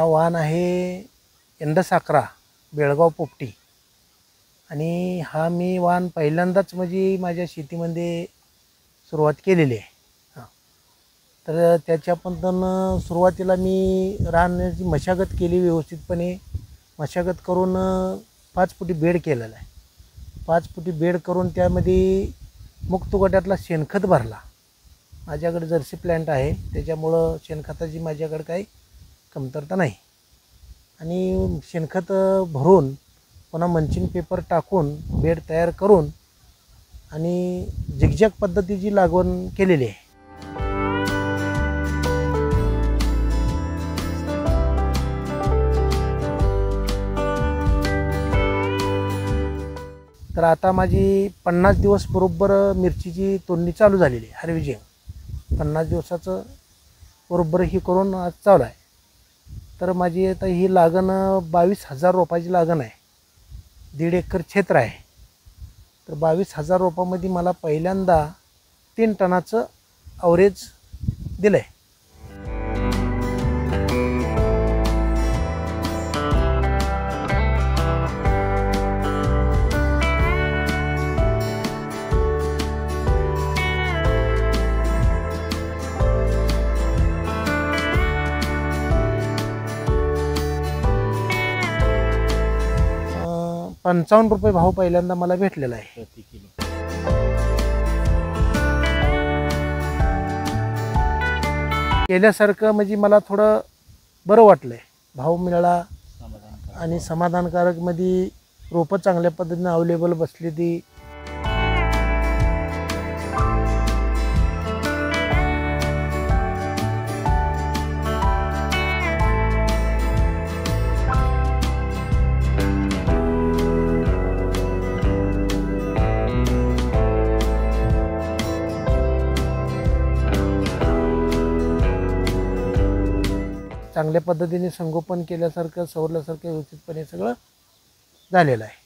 वाहन आहे एंडस अकरा बेळगाव पोपटी. आणि हा मी वाहन पहिल्यांदाच म्हणजे माझ्या शेतीमध्ये सुरुवात केलेली आहे. हां. तर त्याच्या पद्धतीनं सुरुवातीला मी राहण्याची मशागत केली व्यवस्थितपणे. मशागत करून पाच फुटी बेड केलेला आहे. पाच फुटी बेड करून त्यामध्ये मुक्तगटातला शेणखत भरला. माझ्याकडे जर्सी प्लॅन्ट आहे. त्याच्यामुळं शेणखताची माझ्याकडे काही कमतरता नाही. आणि शेणखत भरून पुन्हा मंचिंग पेपर टाकून बेड तयार करून आणि झिगझॅग पद्धतीची लागवण केलेली आहे. तर आता माझी पन्नास दिवस बरोबर मिरचीची तोडणी चालू झालेली आहे. हरविजय पन्नास दिवसाचं बरोबर ही करून आज चालू आहे. तर माझी आता ही लागण बावीस हजार रोपाची लागण आहे. दीड एकर क्षेत्र आहे. तर बावीस हजार रोपामध्ये मला पहिल्यांदा तीन टनाचं अवरेज दिलं आहे पंचावन्न रुपये भाव पहिल्यांदा मला भेटलेला आहे. प्रति किलो. केल्यासारखं म्हणजे मला थोडं बरं वाटलं आहे भाव मिळाला समाधानकारक. आणि समाधानकारकमध्ये रोपं चांगल्या पद्धतीने अवेलेबल बसली ती चांगल्या पद्धतीने संगोपन केल्यासारखं सवरल्यासारखं व्यवस्थितपणे सगळं झालेलं आहे.